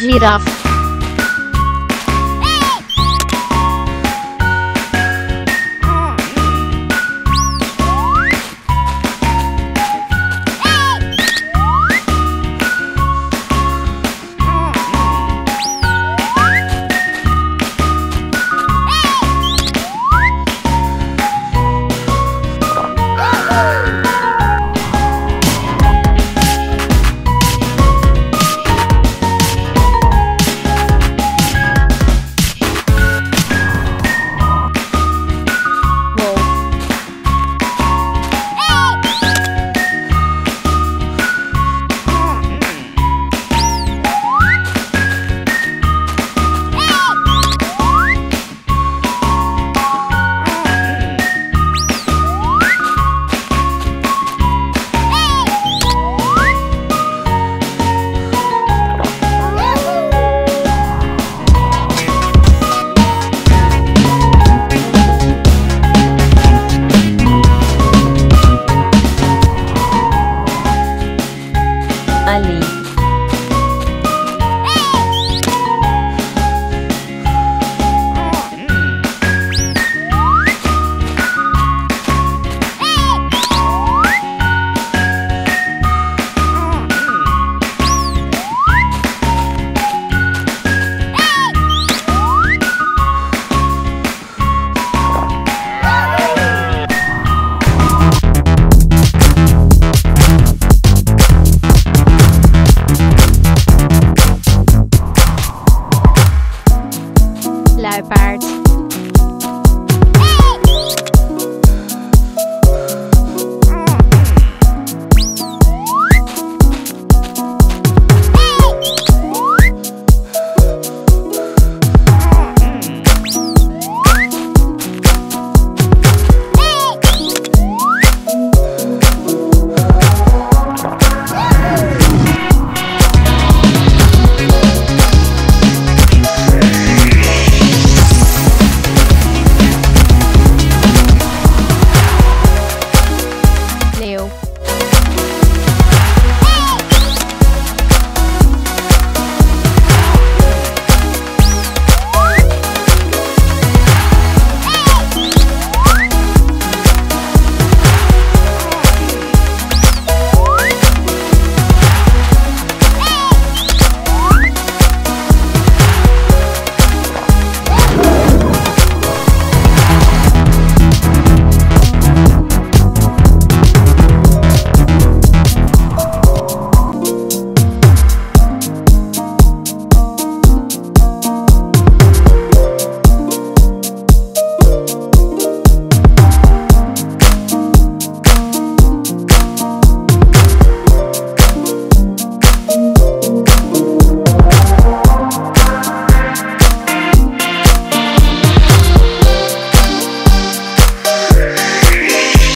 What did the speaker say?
giraffe by